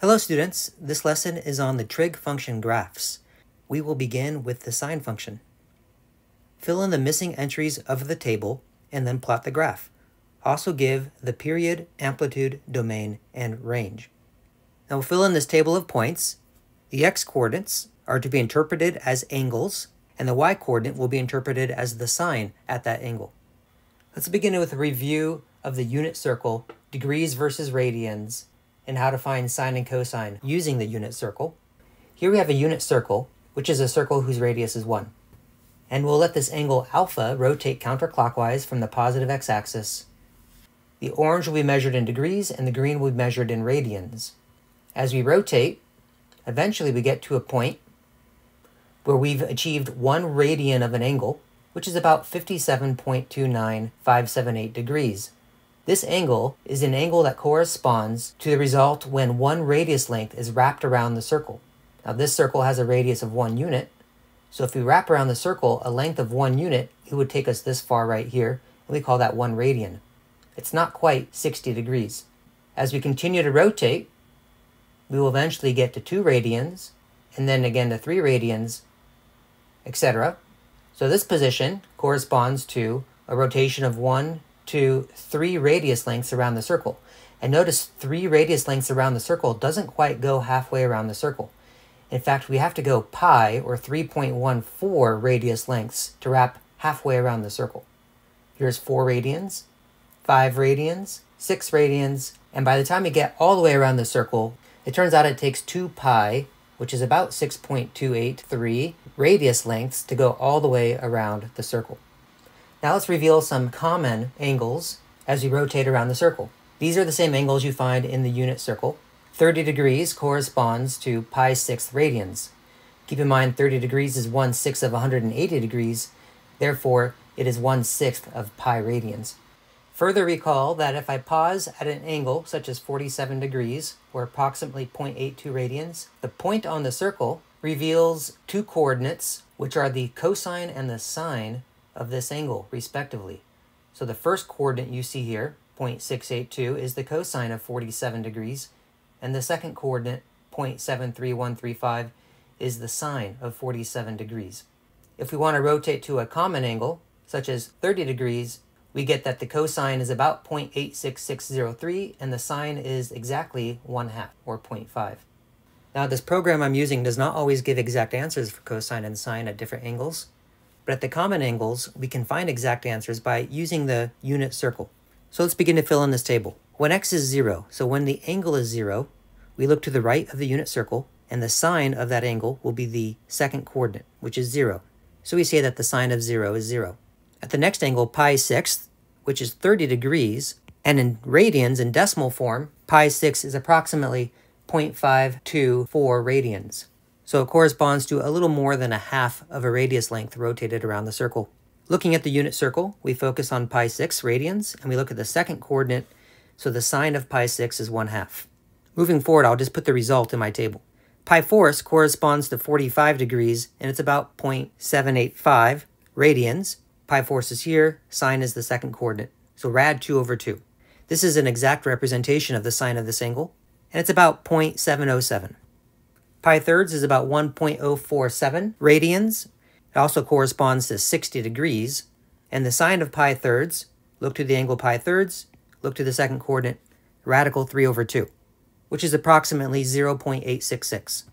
Hello students, this lesson is on the trig function graphs. We will begin with the sine function. Fill in the missing entries of the table and then plot the graph. Also give the period, amplitude, domain, and range. Now we'll fill in this table of points. The x-coordinates are to be interpreted as angles, and the y-coordinate will be interpreted as the sine at that angle. Let's begin with a review of the unit circle, degrees versus radians, and how to find sine and cosine using the unit circle. Here we have a unit circle, which is a circle whose radius is 1. And we'll let this angle alpha rotate counterclockwise from the positive x-axis. The orange will be measured in degrees, and the green will be measured in radians. As we rotate, eventually we get to a point where we've achieved one radian of an angle, which is about 57.29578 degrees. This angle is an angle that corresponds to the result when one radius length is wrapped around the circle. Now this circle has a radius of one unit, so if we wrap around the circle a length of one unit, it would take us this far right here, and we call that one radian. It's not quite 60 degrees. As we continue to rotate, we will eventually get to two radians, and then again to three radians, etc. So this position corresponds to a rotation of one, to three radius lengths around the circle. And notice three radius lengths around the circle doesn't quite go halfway around the circle. In fact, we have to go pi, or 3.14 radius lengths, to wrap halfway around the circle. Here's 4 radians, 5 radians, 6 radians, and by the time we get all the way around the circle, it turns out it takes 2 pi, which is about 6.283 radius lengths, to go all the way around the circle. Now let's reveal some common angles as we rotate around the circle. These are the same angles you find in the unit circle. 30 degrees corresponds to pi sixth radians. Keep in mind 30 degrees is 1 sixth of 180 degrees, therefore it is 1 sixth of pi radians. Further recall that if I pause at an angle such as 47 degrees, or approximately 0.82 radians, the point on the circle reveals two coordinates, which are the cosine and the sine of this angle, respectively. So the first coordinate you see here, 0.682, is the cosine of 47 degrees, and the second coordinate, 0.73135, is the sine of 47 degrees. If we want to rotate to a common angle, such as 30 degrees, we get that the cosine is about 0.86603 and the sine is exactly 1 half, or 0.5. Now this program I'm using does not always give exact answers for cosine and sine at different angles, but at the common angles, we can find exact answers by using the unit circle. So let's begin to fill in this table. When x is 0, so when the angle is 0, we look to the right of the unit circle, and the sine of that angle will be the second coordinate, which is 0. So we say that the sine of 0 is 0. At the next angle, pi sixth, which is 30 degrees, and in radians in decimal form, pi 6 is approximately 0.524 radians so it corresponds to a little more than a half of a radius length rotated around the circle. Looking at the unit circle, we focus on pi 6 radians, and we look at the second coordinate, so the sine of pi 6 is 1 half. Moving forward, I'll just put the result in my table. Pi 4 corresponds to 45 degrees, and it's about 0.785 radians. Pi 4 is here, sine is the second coordinate, so rad 2 over 2. This is an exact representation of the sine of this angle, and it's about 0.707. Pi thirds is about 1.047 radians. It also corresponds to 60 degrees. And the sine of pi thirds, look to the angle pi thirds, look to the second coordinate, radical 3 over 2, which is approximately 0.866.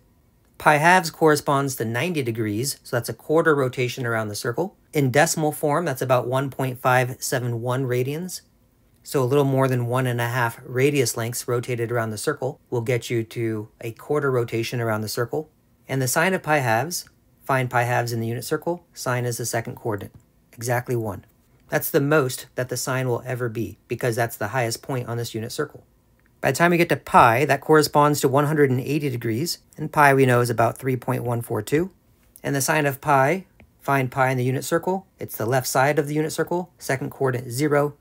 Pi halves corresponds to 90 degrees, so that's a quarter rotation around the circle. In decimal form, that's about 1.571 radians. So a little more than one and a half radius lengths rotated around the circle will get you to a quarter rotation around the circle. And the sine of pi halves, find pi halves in the unit circle, sine is the second coordinate, exactly one. That's the most that the sine will ever be, because that's the highest point on this unit circle. By the time we get to pi, that corresponds to 180 degrees, and pi we know is about 3.142. And the sine of pi, find pi in the unit circle, it's the left side of the unit circle, second coordinate 0,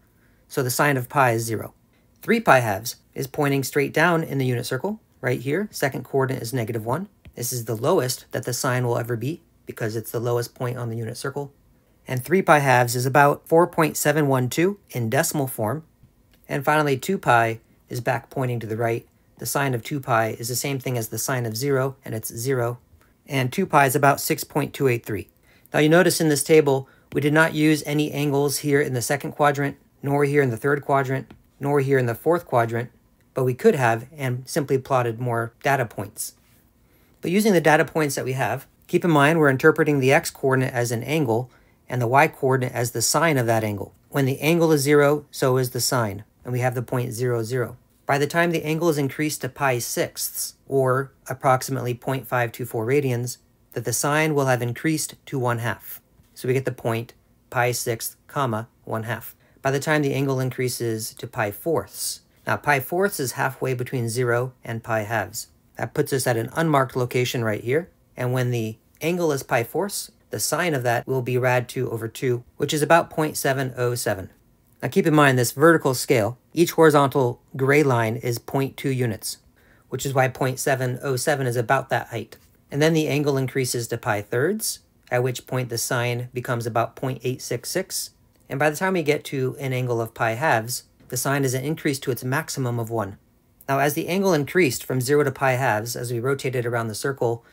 so the sine of pi is 0. 3 pi halves is pointing straight down in the unit circle, right here. Second coordinate is negative 1. This is the lowest that the sine will ever be, because it's the lowest point on the unit circle. And 3 pi halves is about 4.712 in decimal form. And finally, 2 pi is back pointing to the right, the sine of 2 pi is the same thing as the sine of 0, and it's 0. And 2 pi is about 6.283. Now you notice in this table, we did not use any angles here in the second quadrant, nor here in the third quadrant, nor here in the fourth quadrant, but we could have and simply plotted more data points. But using the data points that we have, keep in mind we're interpreting the x-coordinate as an angle and the y-coordinate as the sine of that angle. When the angle is 0, so is the sine, and we have the point 0, 0. By the time the angle is increased to pi sixths, or approximately 0.524 radians, that the sine will have increased to 1 half. So we get the point pi sixth, comma, 1 half. By the time the angle increases to pi fourths, now pi fourths is halfway between 0 and pi halves. That puts us at an unmarked location right here, and when the angle is pi fourths, the sine of that will be rad 2 over 2, which is about 0.707. Now keep in mind this vertical scale, each horizontal gray line is 0.2 units, which is why 0.707 is about that height. And then the angle increases to pi thirds, at which point the sine becomes about 0.866. And by the time we get to an angle of pi halves, the sine is increased to its maximum of 1. Now as the angle increased from 0 to pi halves, as we rotated around the circle,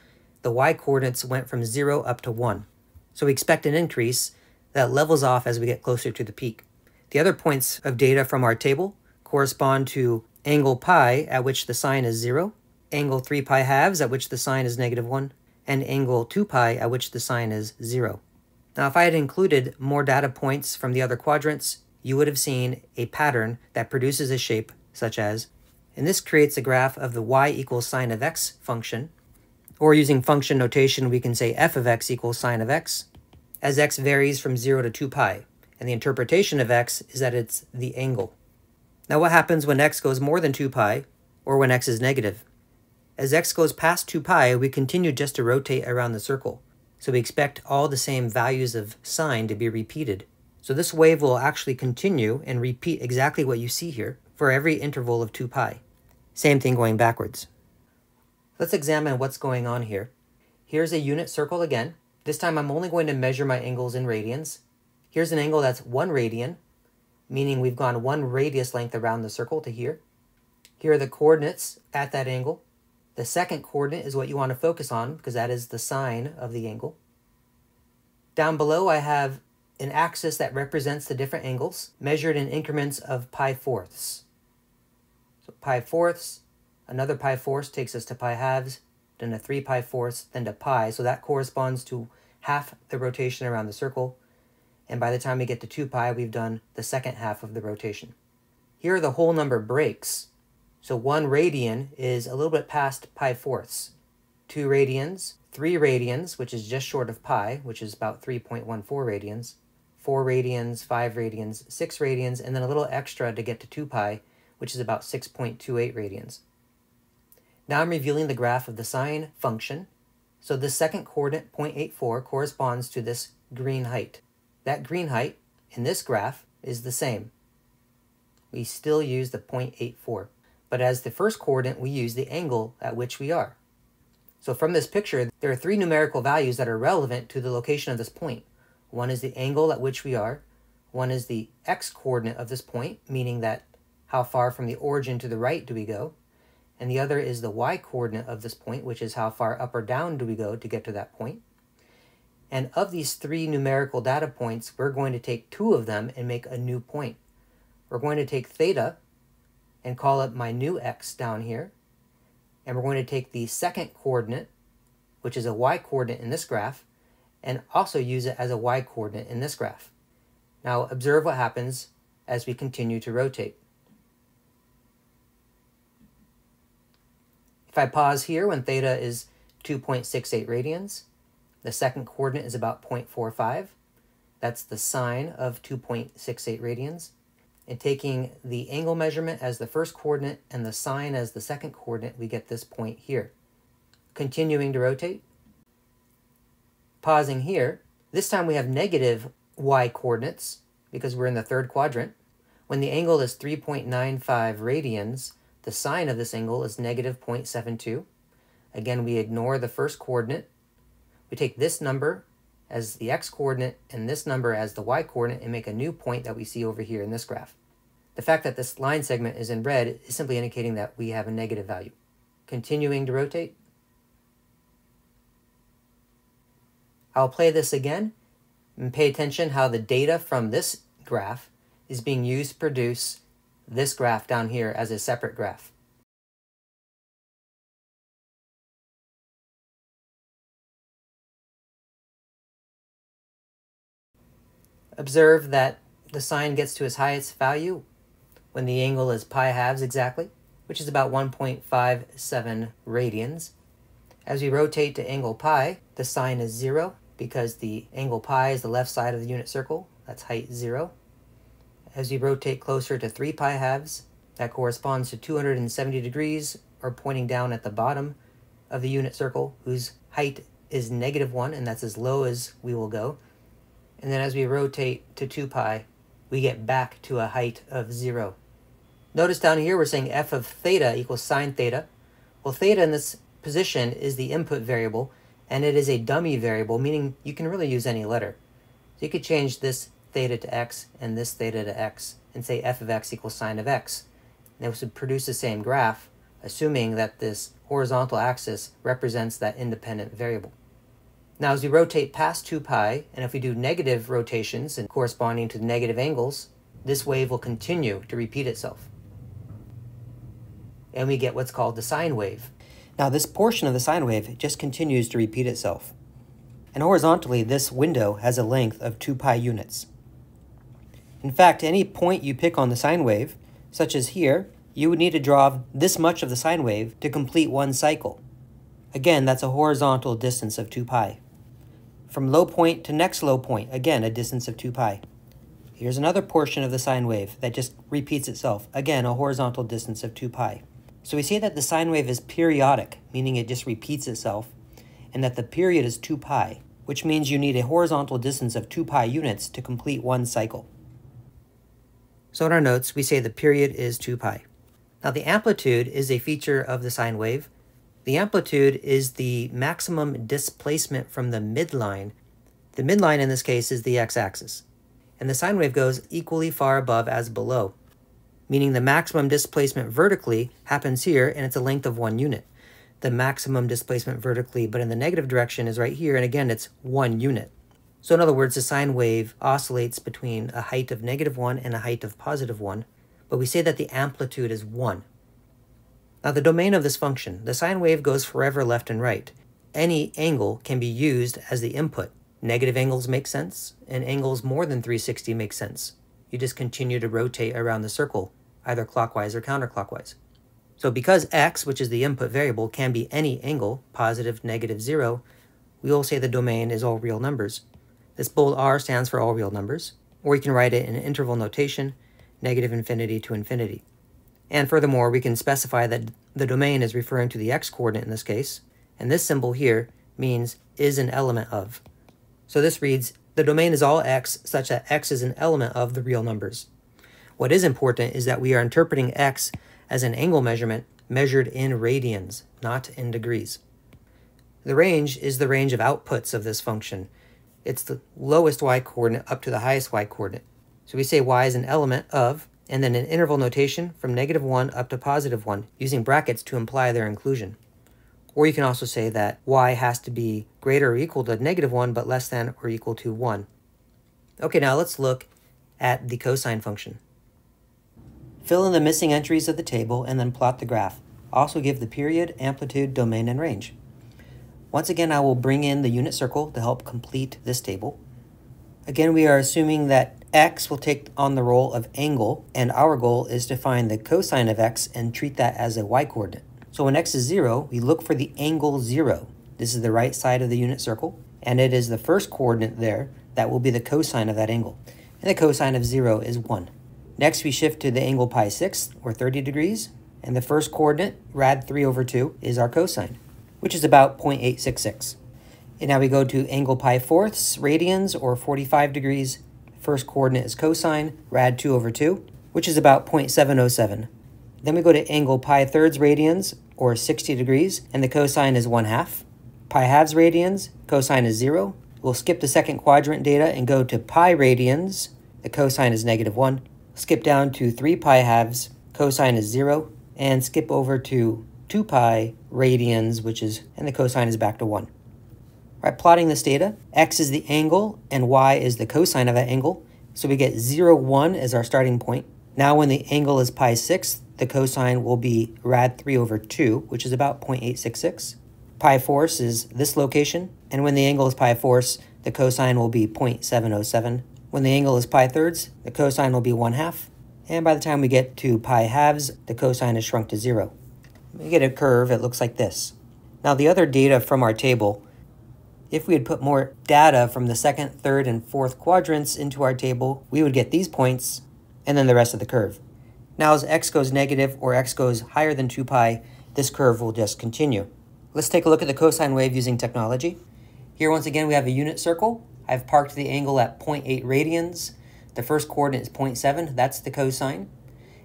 the y-coordinates went from 0 up to 1. So we expect an increase that levels off as we get closer to the peak. The other points of data from our table correspond to angle pi, at which the sine is 0, angle 3 pi halves, at which the sine is negative 1, and angle 2 pi, at which the sine is 0. Now, if I had included more data points from the other quadrants, you would have seen a pattern that produces a shape such as, and this creates a graph of the y equals sine of x function, or using function notation, we can say f of x equals sine of x, as x varies from 0 to 2 pi, and the interpretation of x is that it's the angle. Now what happens when x goes more than 2 pi, or when x is negative? As x goes past 2 pi, we continue just to rotate around the circle, so we expect all the same values of sine to be repeated. So this wave will actually continue and repeat exactly what you see here for every interval of 2 pi. Same thing going backwards. Let's examine what's going on here. Here's a unit circle again. This time I'm only going to measure my angles in radians. Here's an angle that's 1 radian, meaning we've gone one radius length around the circle to here. Here are the coordinates at that angle. The second coordinate is what you want to focus on because that is the sine of the angle. Down below I have an axis that represents the different angles measured in increments of pi fourths. So pi fourths, Another pi fourths takes us to pi halves, then a 3 pi fourths, then to pi. So that corresponds to half the rotation around the circle. And by the time we get to 2 pi, we've done the second half of the rotation. Here are the whole number breaks. So 1 radian is a little bit past pi fourths. 2 radians, 3 radians, which is just short of pi, which is about 3.14 radians, 4 radians, 5 radians, 6 radians, and then a little extra to get to 2 pi, which is about 6.28 radians. Now I'm revealing the graph of the sine function. So this second coordinate, 0.84, corresponds to this green height. That green height in this graph is the same. We still use the 0.84. But as the first coordinate, we use the angle at which we are. So from this picture, there are three numerical values that are relevant to the location of this point. One is the angle at which we are. One is the x-coordinate of this point, meaning that how far from the origin to the right do we go and the other is the y-coordinate of this point, which is how far up or down do we go to get to that point. And of these three numerical data points, we're going to take two of them and make a new point. We're going to take theta and call it my new x down here. And we're going to take the second coordinate, which is a y-coordinate in this graph, and also use it as a y-coordinate in this graph. Now observe what happens as we continue to rotate. If I pause here when theta is 2.68 radians, the second coordinate is about 0.45. That's the sine of 2.68 radians. And taking the angle measurement as the first coordinate and the sine as the second coordinate, we get this point here. Continuing to rotate. Pausing here. This time we have negative y coordinates because we're in the third quadrant. When the angle is 3.95 radians, the sine of this angle is negative 0.72. Again, we ignore the first coordinate. We take this number as the x-coordinate and this number as the y-coordinate and make a new point that we see over here in this graph. The fact that this line segment is in red is simply indicating that we have a negative value. Continuing to rotate. I'll play this again and pay attention how the data from this graph is being used to produce this graph down here as a separate graph. Observe that the sine gets to its highest value when the angle is pi halves exactly, which is about 1.57 radians. As we rotate to angle pi, the sine is 0 because the angle pi is the left side of the unit circle. That's height 0. As we rotate closer to 3 pi halves, that corresponds to 270 degrees, or pointing down at the bottom of the unit circle, whose height is negative 1, and that's as low as we will go. And then as we rotate to 2 pi, we get back to a height of 0. Notice down here we're saying f of theta equals sine theta. Well, theta in this position is the input variable, and it is a dummy variable, meaning you can really use any letter. So you could change this theta to x and this theta to x, and say f of x equals sine of x. And this would produce the same graph, assuming that this horizontal axis represents that independent variable. Now as we rotate past 2 pi, and if we do negative rotations and corresponding to negative angles, this wave will continue to repeat itself. And we get what's called the sine wave. Now this portion of the sine wave just continues to repeat itself. And horizontally, this window has a length of 2 pi units. In fact, any point you pick on the sine wave, such as here, you would need to draw this much of the sine wave to complete one cycle. Again, that's a horizontal distance of 2 pi. From low point to next low point, again, a distance of 2 pi. Here's another portion of the sine wave that just repeats itself. Again, a horizontal distance of 2 pi. So we see that the sine wave is periodic, meaning it just repeats itself, and that the period is 2 pi, which means you need a horizontal distance of 2 pi units to complete one cycle. So in our notes, we say the period is 2 pi. Now the amplitude is a feature of the sine wave, the amplitude is the maximum displacement from the midline. The midline in this case is the x-axis. And the sine wave goes equally far above as below, meaning the maximum displacement vertically happens here and it's a length of one unit. The maximum displacement vertically, but in the negative direction is right here, and again, it's one unit. So in other words, the sine wave oscillates between a height of negative one and a height of positive one, but we say that the amplitude is one. Now the domain of this function, the sine wave goes forever left and right. Any angle can be used as the input. Negative angles make sense, and angles more than 360 make sense. You just continue to rotate around the circle, either clockwise or counterclockwise. So because x, which is the input variable, can be any angle, positive, negative, zero, we will say the domain is all real numbers. This bold R stands for all real numbers, or you can write it in interval notation, negative infinity to infinity. And furthermore, we can specify that the domain is referring to the x-coordinate in this case, and this symbol here means is an element of. So this reads, the domain is all x such that x is an element of the real numbers. What is important is that we are interpreting x as an angle measurement measured in radians, not in degrees. The range is the range of outputs of this function. It's the lowest y-coordinate up to the highest y-coordinate. So we say y is an element of and then an interval notation from negative 1 up to positive 1, using brackets to imply their inclusion. Or you can also say that y has to be greater or equal to negative 1, but less than or equal to 1. Okay, now let's look at the cosine function. Fill in the missing entries of the table and then plot the graph. Also give the period, amplitude, domain, and range. Once again, I will bring in the unit circle to help complete this table. Again, we are assuming that x will take on the role of angle, and our goal is to find the cosine of x and treat that as a y-coordinate. So when x is 0, we look for the angle 0. This is the right side of the unit circle, and it is the first coordinate there that will be the cosine of that angle. And the cosine of 0 is 1. Next, we shift to the angle pi 6, or 30 degrees, and the first coordinate, rad 3 over 2, is our cosine, which is about 0.866. And now we go to angle pi fourths, radians, or 45 degrees, First coordinate is cosine, rad 2 over 2, which is about 0.707. Then we go to angle pi thirds radians, or 60 degrees, and the cosine is 1 half. Pi halves radians, cosine is 0. We'll skip the second quadrant data and go to pi radians, the cosine is negative 1. skip down to 3 pi halves, cosine is 0, and skip over to 2 pi radians, which is, and the cosine is back to 1. Right, plotting this data, x is the angle and y is the cosine of that angle. So we get 0, 1 as our starting point. Now when the angle is pi 6, the cosine will be rad 3 over 2, which is about 0.866. Pi fourths is this location, and when the angle is pi fourths, the cosine will be 0.707. When the angle is pi thirds, the cosine will be 1 half. And by the time we get to pi halves, the cosine is shrunk to 0. We get a curve, it looks like this. Now the other data from our table, if we had put more data from the second, third, and fourth quadrants into our table, we would get these points and then the rest of the curve. Now as x goes negative or x goes higher than 2 pi, this curve will just continue. Let's take a look at the cosine wave using technology. Here once again we have a unit circle. I've parked the angle at 0.8 radians. The first coordinate is 0.7, that's the cosine.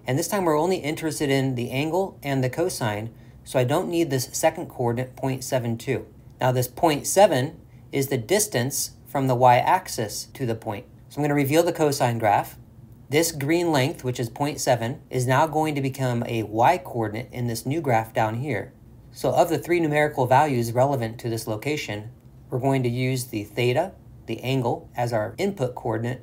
And this time we're only interested in the angle and the cosine, so I don't need this second coordinate, 0.72. Now this 0.7 is the distance from the y-axis to the point. So I'm going to reveal the cosine graph. This green length, which is 0.7, is now going to become a y-coordinate in this new graph down here. So of the three numerical values relevant to this location, we're going to use the theta, the angle, as our input coordinate,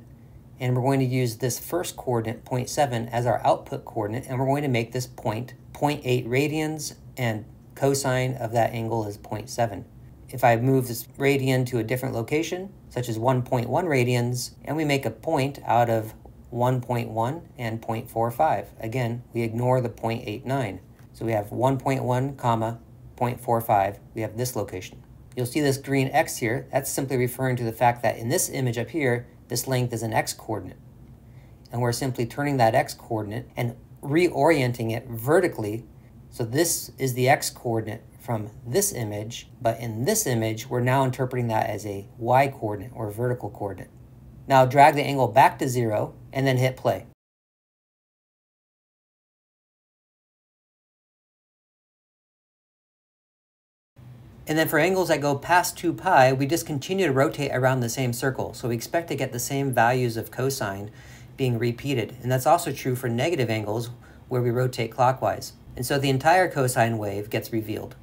and we're going to use this first coordinate, 0.7, as our output coordinate, and we're going to make this point 0.8 radians, and cosine of that angle is 0.7. If I move this radian to a different location, such as 1.1 radians, and we make a point out of 1.1 and 0.45. Again, we ignore the 0.89. So we have 1.1 comma 0.45. We have this location. You'll see this green X here. That's simply referring to the fact that in this image up here, this length is an X coordinate. And we're simply turning that X coordinate and reorienting it vertically. So this is the X coordinate from this image, but in this image, we're now interpreting that as a Y coordinate or vertical coordinate. Now drag the angle back to zero and then hit play. And then for angles that go past 2 pi, we just continue to rotate around the same circle. So we expect to get the same values of cosine being repeated. And that's also true for negative angles where we rotate clockwise. And so the entire cosine wave gets revealed.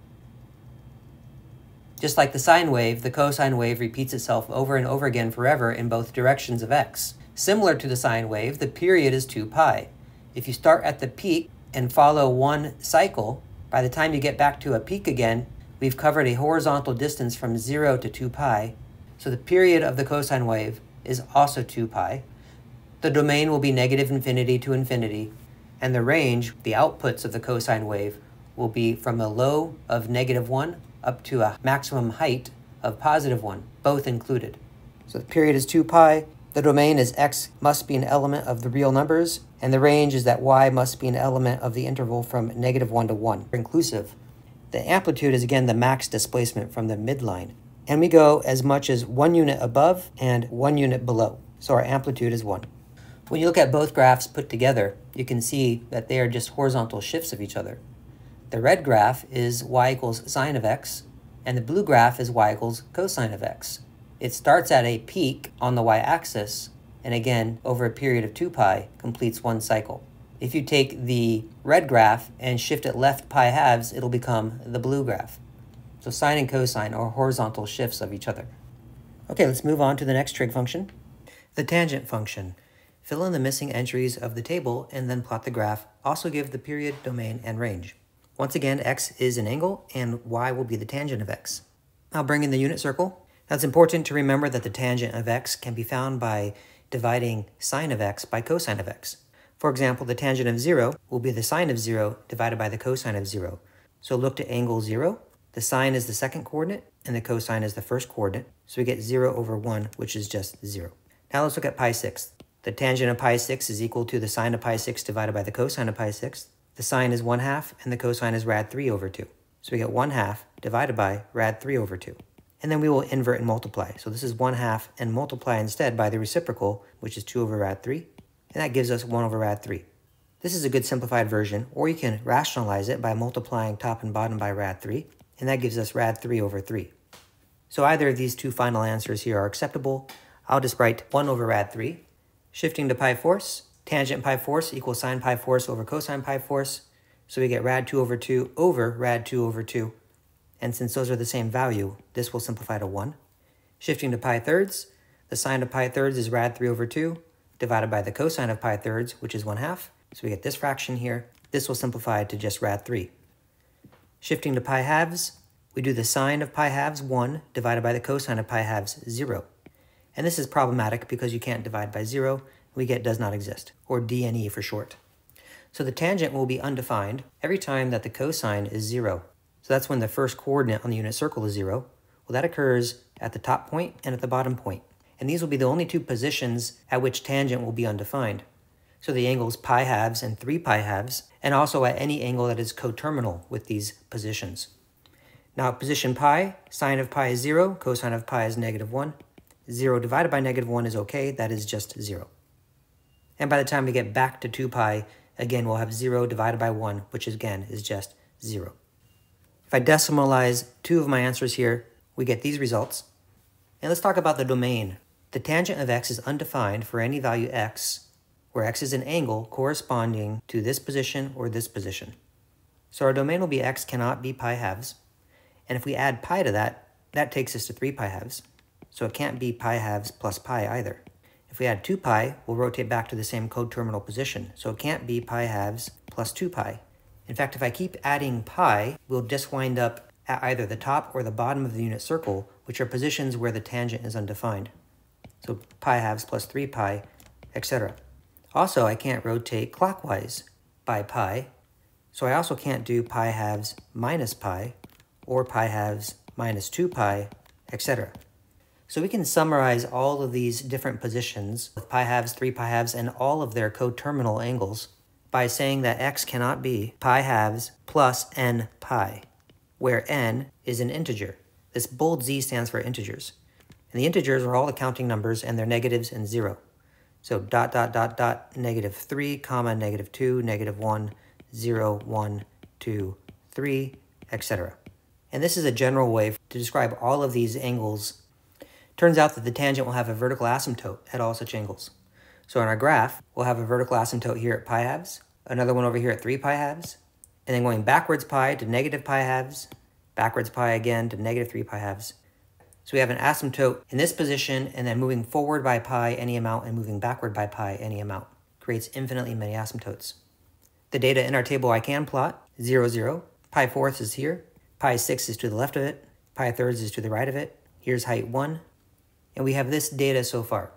Just like the sine wave, the cosine wave repeats itself over and over again forever in both directions of x. Similar to the sine wave, the period is 2 pi. If you start at the peak and follow one cycle, by the time you get back to a peak again, we've covered a horizontal distance from 0 to 2 pi. So the period of the cosine wave is also 2 pi. The domain will be negative infinity to infinity, and the range, the outputs of the cosine wave, will be from a low of negative 1 up to a maximum height of positive 1, both included. So the period is 2 pi, the domain is x must be an element of the real numbers, and the range is that y must be an element of the interval from negative 1 to 1, inclusive. The amplitude is again the max displacement from the midline, and we go as much as one unit above and one unit below, so our amplitude is 1. When you look at both graphs put together, you can see that they are just horizontal shifts of each other. The red graph is y equals sine of x, and the blue graph is y equals cosine of x. It starts at a peak on the y-axis, and again, over a period of 2 pi, completes one cycle. If you take the red graph and shift it left pi halves, it'll become the blue graph. So sine and cosine are horizontal shifts of each other. Okay, let's move on to the next trig function. The tangent function. Fill in the missing entries of the table and then plot the graph. Also give the period, domain, and range. Once again, x is an angle, and y will be the tangent of x. I'll bring in the unit circle. Now it's important to remember that the tangent of x can be found by dividing sine of x by cosine of x. For example, the tangent of 0 will be the sine of 0 divided by the cosine of 0. So look to angle 0. The sine is the second coordinate, and the cosine is the first coordinate. So we get 0 over 1, which is just 0. Now let's look at pi 6. The tangent of pi 6 is equal to the sine of pi 6 divided by the cosine of pi 6. The sine is 1 half, and the cosine is rad 3 over 2. So we get 1 half divided by rad 3 over 2. And then we will invert and multiply. So this is 1 half, and multiply instead by the reciprocal, which is 2 over rad 3. And that gives us 1 over rad 3. This is a good simplified version, or you can rationalize it by multiplying top and bottom by rad 3, and that gives us rad 3 over 3. So either of these two final answers here are acceptable. I'll just write 1 over rad 3. Shifting to pi fourths, tangent pi fourths equals sine pi fourths over cosine pi fourths. So we get rad 2 over 2 over rad 2 over 2. And since those are the same value, this will simplify to 1. Shifting to pi thirds, the sine of pi thirds is rad 3 over 2 divided by the cosine of pi thirds, which is 1 half. So we get this fraction here. This will simplify to just rad 3. Shifting to pi halves, we do the sine of pi halves, 1, divided by the cosine of pi halves, 0. And this is problematic because you can't divide by 0. We get does not exist, or DNE for short. So the tangent will be undefined every time that the cosine is 0. So that's when the first coordinate on the unit circle is 0. Well, that occurs at the top point and at the bottom point. And these will be the only two positions at which tangent will be undefined. So the angles pi halves and 3 pi halves, and also at any angle that is coterminal with these positions. Now position pi, sine of pi is 0, cosine of pi is negative 1. 0 divided by negative 1 is okay, that is just 0. And by the time we get back to 2 pi, again we'll have 0 divided by 1, which again is just 0. If I decimalize two of my answers here, we get these results. And let's talk about the domain. The tangent of x is undefined for any value x, where x is an angle corresponding to this position or this position. So our domain will be x cannot be pi halves. And if we add pi to that, that takes us to 3 pi halves. So it can't be pi halves plus pi either. If we add 2 pi, we'll rotate back to the same coterminal position. So it can't be pi halves plus 2 pi. In fact, if I keep adding pi, we'll just wind up at either the top or the bottom of the unit circle, which are positions where the tangent is undefined. So pi halves plus 3 pi, etc. Also, I can't rotate clockwise by pi, so I also can't do pi halves minus pi, or pi halves minus 2 pi, etc. So we can summarize all of these different positions with pi halves, 3 pi halves, and all of their coterminal angles by saying that x cannot be pi halves plus n pi, where n is an integer. This bold z stands for integers. And the integers are all the counting numbers and their negatives and zero. So dot, dot, dot, dot, negative 3, comma, negative 2, negative 1, 0, 1, 2, 3, etc. And this is a general way to describe all of these angles. Turns out that the tangent will have a vertical asymptote at all such angles. So in our graph, we'll have a vertical asymptote here at pi halves, another one over here at 3 pi halves, and then going backwards pi to negative pi halves, backwards pi again to negative 3 pi halves. So we have an asymptote in this position, and then moving forward by pi any amount and moving backward by pi any amount. Creates infinitely many asymptotes. The data in our table I can plot, 0, 0. Pi fourths is here, Pi 6 is to the left of it, pi thirds is to the right of it. Here's height 1, and we have this data so far.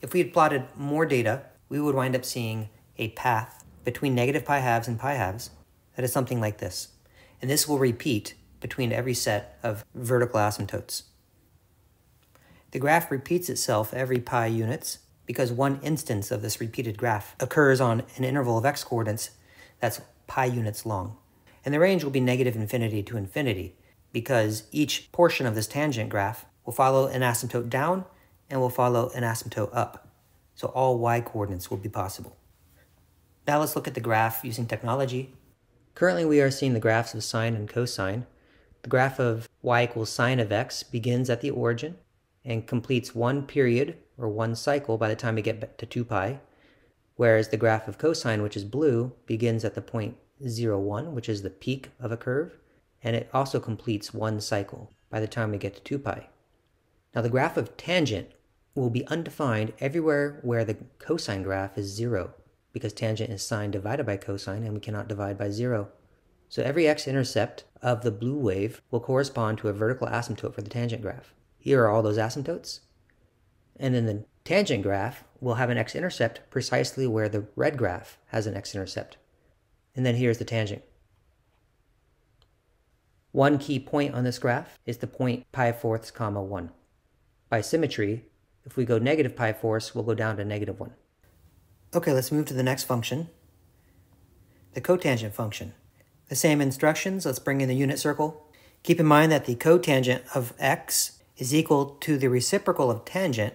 If we had plotted more data, we would wind up seeing a path between negative pi halves and pi halves that is something like this. And this will repeat between every set of vertical asymptotes. The graph repeats itself every pi units because one instance of this repeated graph occurs on an interval of x coordinates that's pi units long. And the range will be negative infinity to infinity because each portion of this tangent graph will follow an asymptote down and we'll follow an asymptote up. So all y coordinates will be possible. Now let's look at the graph using technology. Currently we are seeing the graphs of sine and cosine. The graph of y equals sine of x begins at the origin and completes one period or one cycle by the time we get to 2 pi, whereas the graph of cosine, which is blue, begins at the point 0, 1, which is the peak of a curve, and it also completes one cycle by the time we get to 2 pi. Now the graph of tangent will be undefined everywhere where the cosine graph is 0, because tangent is sine divided by cosine, and we cannot divide by 0. So every x-intercept of the blue wave will correspond to a vertical asymptote for the tangent graph. Here are all those asymptotes. And then the tangent graph will have an x-intercept precisely where the red graph has an x-intercept. And then here's the tangent. One key point on this graph is the point pi fourths comma 1. By symmetry, if we go negative pi fourths, we'll go down to negative 1. Okay, let's move to the next function, the cotangent function. The same instructions, let's bring in the unit circle. Keep in mind that the cotangent of x is equal to the reciprocal of tangent,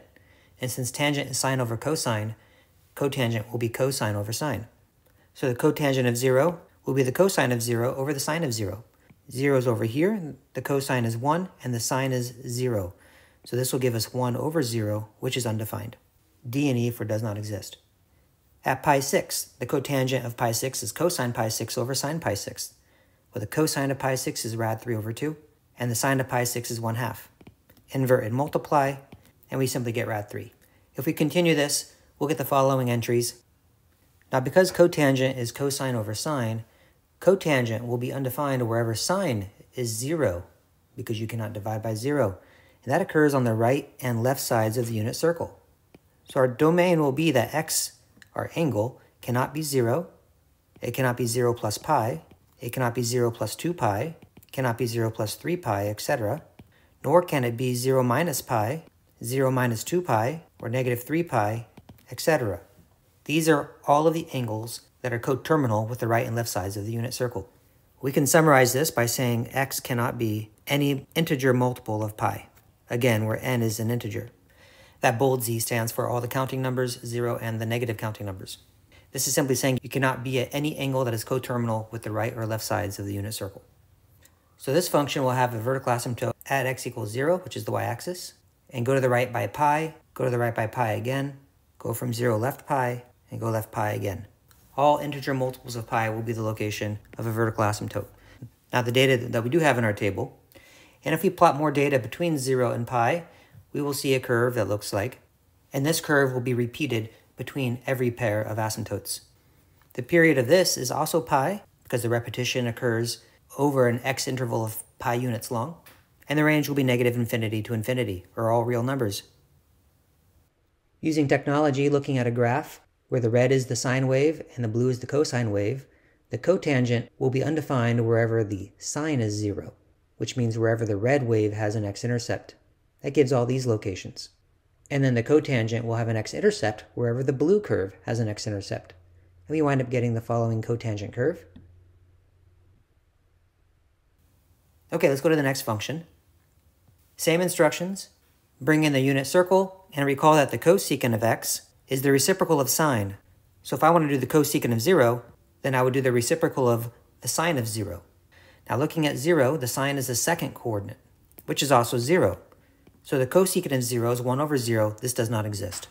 and since tangent is sine over cosine, cotangent will be cosine over sine. So the cotangent of 0 will be the cosine of 0 over the sine of 0. 0 is over here, the cosine is 1, and the sine is 0. So this will give us 1 over 0, which is undefined. D and E for does not exist. At pi 6, the cotangent of pi 6 is cosine pi 6 over sine pi 6, where the cosine of pi 6 is rad 3 over 2, and the sine of pi 6 is 1 half. Invert and multiply, and we simply get rad 3. If we continue this, we'll get the following entries. Now because cotangent is cosine over sine, cotangent will be undefined wherever sine is 0, because you cannot divide by 0. And that occurs on the right and left sides of the unit circle. So our domain will be that x, our angle, cannot be 0, it cannot be 0 plus pi, it cannot be 0 plus 2 pi, cannot be 0 plus 3 pi, etc. Nor can it be 0 minus pi, 0 minus 2 pi, or negative 3 pi, etc. These are all of the angles that are coterminal with the right and left sides of the unit circle. We can summarize this by saying x cannot be any integer multiple of pi, again, where n is an integer. That bold Z stands for all the counting numbers, 0 and the negative counting numbers. This is simply saying you cannot be at any angle that is coterminal with the right or left sides of the unit circle. So this function will have a vertical asymptote at x equals 0, which is the y-axis, and go to the right by pi, go to the right by pi again, go from 0 left pi, and go left pi again. All integer multiples of pi will be the location of a vertical asymptote. Now the data that we do have in our table, and if we plot more data between 0 and pi, we will see a curve that looks like, and this curve will be repeated between every pair of asymptotes. The period of this is also pi, because the repetition occurs over an x interval of pi units long, and the range will be negative infinity to infinity, or all real numbers. Using technology, looking at a graph where the red is the sine wave and the blue is the cosine wave, the cotangent will be undefined wherever the sine is zero, which means wherever the red wave has an x-intercept. That gives all these locations. And then the cotangent will have an x-intercept wherever the blue curve has an x-intercept. And we wind up getting the following cotangent curve. Okay, let's go to the next function. Same instructions. Bring in the unit circle, and recall that the cosecant of x is the reciprocal of sine. So if I want to do the cosecant of 0, then I would do the reciprocal of the sine of 0. Now looking at 0, the sine is the second coordinate, which is also 0. So the cosecant of 0 is 1 over 0. This does not exist.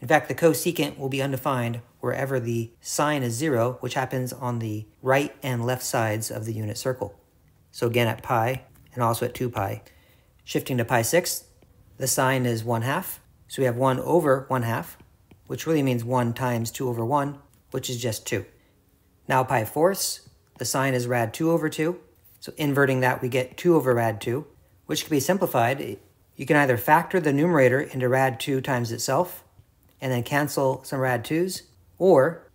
In fact, the cosecant will be undefined wherever the sine is 0, which happens on the right and left sides of the unit circle. So again at pi, and also at 2 pi. Shifting to pi 6, the sine is 1 half. So we have 1 over 1 half, which really means 1 times 2 over 1, which is just 2. Now pi fourths, the sine is rad 2 over 2. So inverting that, we get 2 over rad 2, which can be simplified you can either factor the numerator into rad 2 times itself and then cancel some rad 2's, or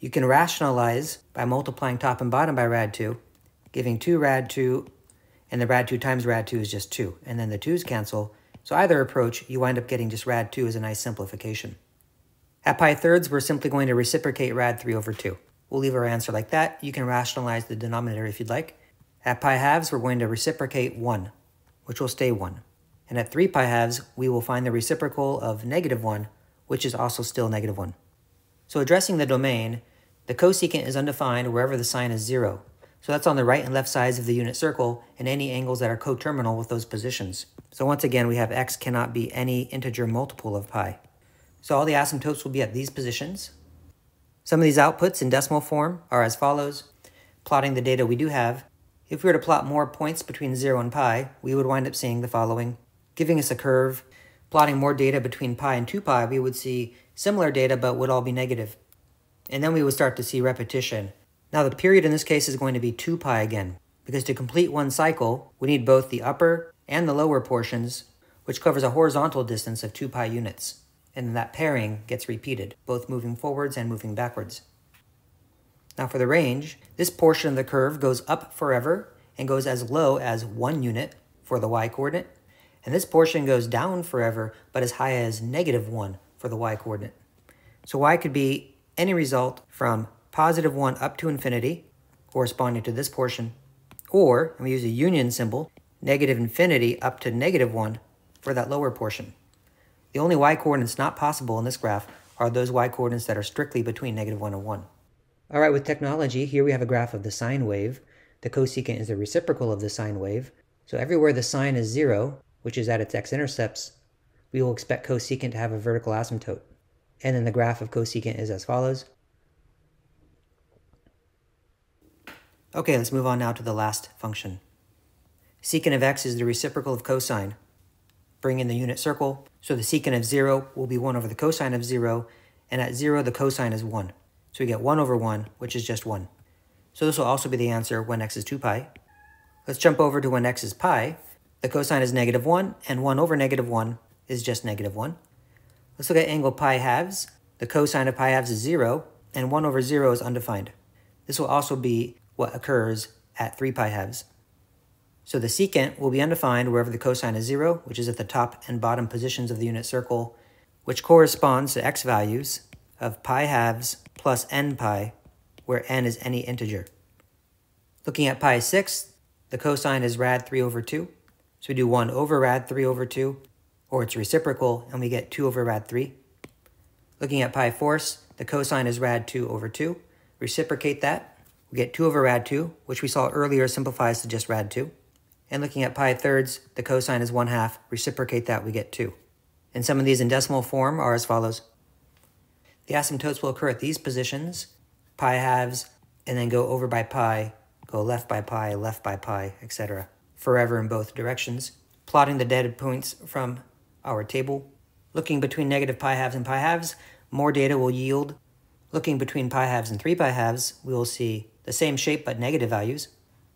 you can rationalize by multiplying top and bottom by rad 2, giving 2 rad 2, and the rad 2 times rad 2 is just 2, and then the 2's cancel. So either approach, you wind up getting just rad 2 as a nice simplification. At pi thirds, we're simply going to reciprocate rad 3 over 2. We'll leave our answer like that. You can rationalize the denominator if you'd like. At pi halves, we're going to reciprocate 1, which will stay 1. And at 3 pi halves, we will find the reciprocal of negative 1, which is also still negative 1. So addressing the domain, the cosecant is undefined wherever the sine is 0. So that's on the right and left sides of the unit circle and any angles that are coterminal with those positions. So once again, we have x cannot be any integer multiple of pi. So all the asymptotes will be at these positions. Some of these outputs in decimal form are as follows. Plotting the data we do have, if we were to plot more points between 0 and pi, we would wind up seeing the following giving us a curve. Plotting more data between pi and 2 pi, we would see similar data but would all be negative. And then we would start to see repetition. Now the period in this case is going to be 2 pi again, because to complete one cycle, we need both the upper and the lower portions, which covers a horizontal distance of 2 pi units. And that pairing gets repeated, both moving forwards and moving backwards. Now for the range, this portion of the curve goes up forever and goes as low as 1 unit for the y-coordinate and this portion goes down forever, but as high as negative 1 for the y-coordinate. So y could be any result from positive 1 up to infinity, corresponding to this portion, or, and we use a union symbol, negative infinity up to negative 1 for that lower portion. The only y-coordinates not possible in this graph are those y-coordinates that are strictly between negative 1 and 1. All right, with technology, here we have a graph of the sine wave. The cosecant is the reciprocal of the sine wave. So everywhere the sine is 0, which is at its x-intercepts, we will expect cosecant to have a vertical asymptote. And then the graph of cosecant is as follows. Okay, let's move on now to the last function. Secant of x is the reciprocal of cosine. Bring in the unit circle, so the secant of 0 will be 1 over the cosine of 0, and at 0 the cosine is 1. So we get 1 over 1, which is just 1. So this will also be the answer when x is 2 pi. Let's jump over to when x is pi. The cosine is negative 1, and 1 over negative 1 is just negative 1. Let's look at angle pi halves. The cosine of pi halves is 0, and 1 over 0 is undefined. This will also be what occurs at 3 pi halves. So the secant will be undefined wherever the cosine is 0, which is at the top and bottom positions of the unit circle, which corresponds to x values of pi halves plus n pi, where n is any integer. Looking at pi 6, the cosine is rad 3 over 2. So we do 1 over rad 3 over 2, or its reciprocal, and we get 2 over rad 3. Looking at pi fourths, the cosine is rad 2 over 2. Reciprocate that, we get 2 over rad 2, which we saw earlier simplifies to just rad 2. And looking at pi thirds, the cosine is 1 half. Reciprocate that, we get 2. And some of these in decimal form are as follows. The asymptotes will occur at these positions, pi halves, and then go over by pi, go left by pi, left by pi, etc. Forever in both directions. Plotting the data points from our table. Looking between negative pi halves and pi halves, more data will yield. Looking between pi halves and 3 pi halves, we will see the same shape but negative values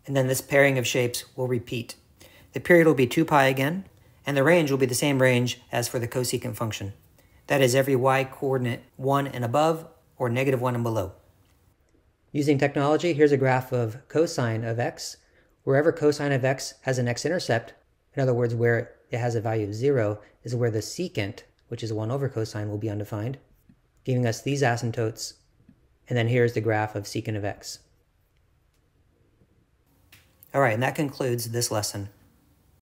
and then this pairing of shapes will repeat. The period will be 2 pi again, and the range will be the same range as for the cosecant function. That is every y-coordinate 1 and above, or negative 1 and below. Using technology, here's a graph of cosine of x. Wherever cosine of x has an x-intercept, in other words, where it has a value of 0, is where the secant, which is 1 over cosine, will be undefined, giving us these asymptotes. And then here's the graph of secant of x. All right, and that concludes this lesson.